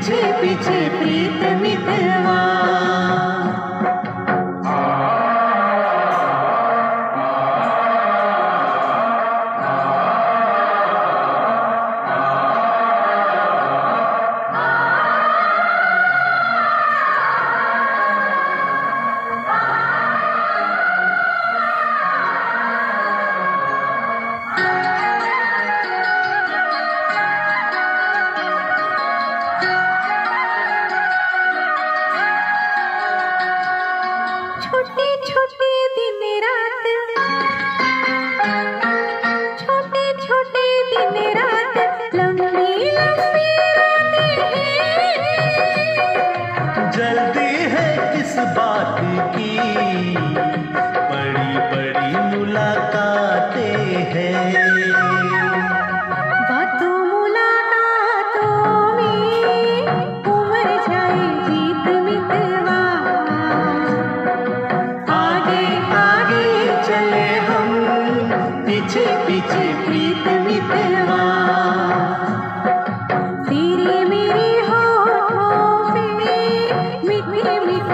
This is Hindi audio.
पीछे पीछे प्रीत मितवा बात की बड़ी बड़ी मुलाकातें हैं। बातों मुलाकातों में उमर